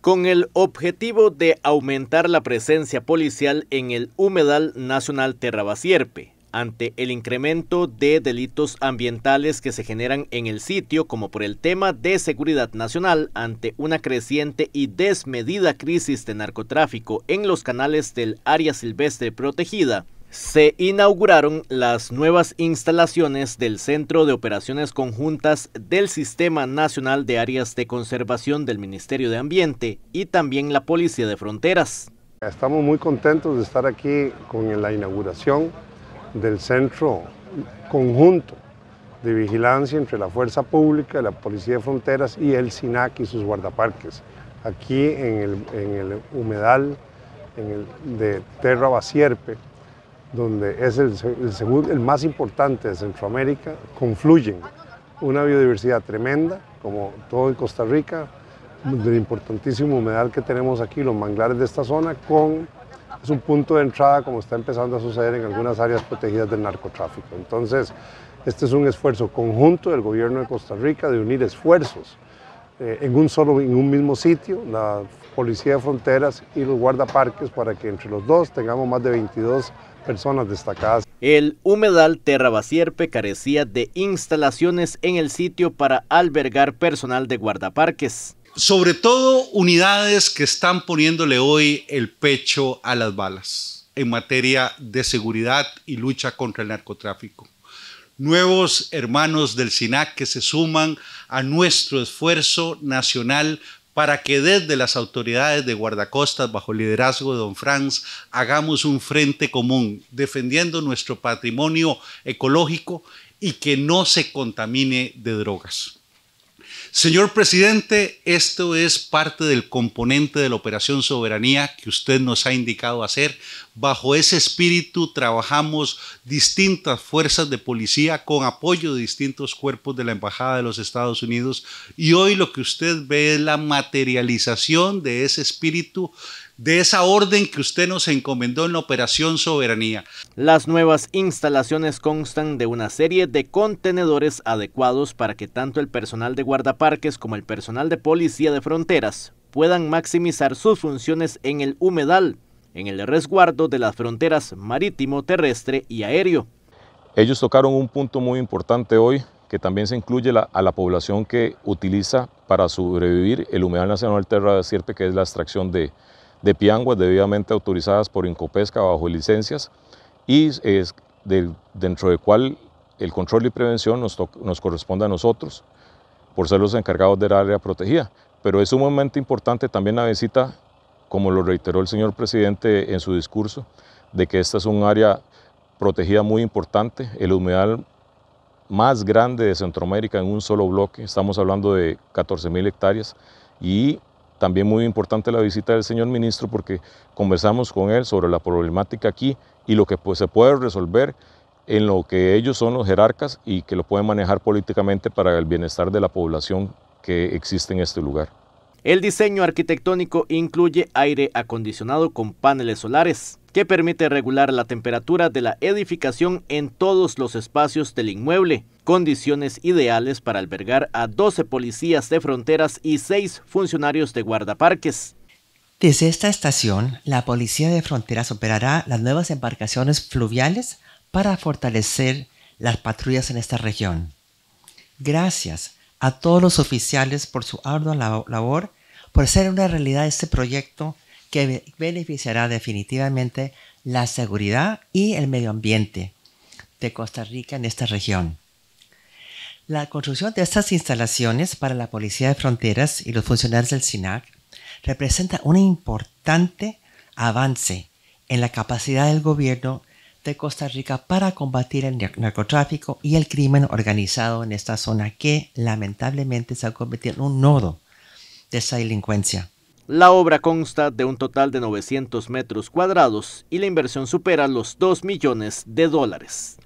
Con el objetivo de aumentar la presencia policial en el Humedal Nacional Terrabasierpe, ante el incremento de delitos ambientales que se generan en el sitio, como por el tema de seguridad nacional, ante una creciente y desmedida crisis de narcotráfico en los canales del área silvestre protegida, se inauguraron las nuevas instalaciones del Centro de Operaciones Conjuntas del Sistema Nacional de Áreas de Conservación del Ministerio de Ambiente y también la Policía de Fronteras. Estamos muy contentos de estar aquí con la inauguración del Centro Conjunto de Vigilancia entre la Fuerza Pública, la Policía de Fronteras y el SINAC y sus guardaparques, aquí en el, humedal de Terra Basierpe, donde es el, segundo, el más importante de Centroamérica, confluyen una biodiversidad tremenda, como todo en Costa Rica, del importantísimo humedal que tenemos aquí, los manglares de esta zona, con, es un punto de entrada como está empezando a suceder en algunas áreas protegidas del narcotráfico. Entonces, este es un esfuerzo conjunto del gobierno de Costa Rica de unir esfuerzos eh, en un solo, en un mismo sitio, la Policía de Fronteras y los guardaparques, para que entre los dos tengamos más de 22 personas destacadas. El humedal Terrabasierpe carecía de instalaciones en el sitio para albergar personal de guardaparques. Sobre todo unidades que están poniéndole hoy el pecho a las balas en materia de seguridad y lucha contra el narcotráfico. Nuevos hermanos del SINAC que se suman a nuestro esfuerzo nacional para que desde las autoridades de guardacostas bajo el liderazgo de don Franz hagamos un frente común defendiendo nuestro patrimonio ecológico y que no se contamine de drogas. Señor presidente, esto es parte del componente de la operación soberanía que usted nos ha indicado hacer. Bajo ese espíritu trabajamos distintas fuerzas de policía con apoyo de distintos cuerpos de la Embajada de los Estados Unidos y hoy lo que usted ve es la materialización de ese espíritu de esa orden que usted nos encomendó en la Operación Soberanía. Las nuevas instalaciones constan de una serie de contenedores adecuados para que tanto el personal de guardaparques como el personal de policía de fronteras puedan maximizar sus funciones en el humedal, en el resguardo de las fronteras marítimo, terrestre y aéreo. Ellos tocaron un punto muy importante hoy, que también se incluye a la población que utiliza para sobrevivir el humedal nacional Terra de Sierpe, que es la extracción de, de pianguas debidamente autorizadas por Incopesca bajo licencias y es dentro del cual el control y prevención nos, nos corresponde a nosotros por ser los encargados del área protegida. Pero es sumamente importante también la visita, como lo reiteró el señor presidente en su discurso, de que esta es un área protegida muy importante, el humedal más grande de Centroamérica en un solo bloque, estamos hablando de 14 mil hectáreas, y también muy importante la visita del señor ministro porque conversamos con él sobre la problemática aquí y lo que pues, se puede resolver en lo que ellos son los jerarcas y que lo pueden manejar políticamente para el bienestar de la población que existe en este lugar. El diseño arquitectónico incluye aire acondicionado con paneles solares, que permite regular la temperatura de la edificación en todos los espacios del inmueble, condiciones ideales para albergar a 12 policías de fronteras y 6 funcionarios de guardaparques. Desde esta estación, la Policía de Fronteras operará las nuevas embarcaciones fluviales para fortalecer las patrullas en esta región. Gracias a todos los oficiales por su ardua labor, por hacer una realidad este proyecto que beneficiará definitivamente la seguridad y el medio ambiente de Costa Rica en esta región. La construcción de estas instalaciones para la Policía de Fronteras y los funcionarios del SINAC representa un importante avance en la capacidad del gobierno de Costa Rica para combatir el narcotráfico y el crimen organizado en esta zona que lamentablemente se ha convertido en un nodo de esa delincuencia. La obra consta de un total de 900 metros cuadrados y la inversión supera los 2 millones de dólares.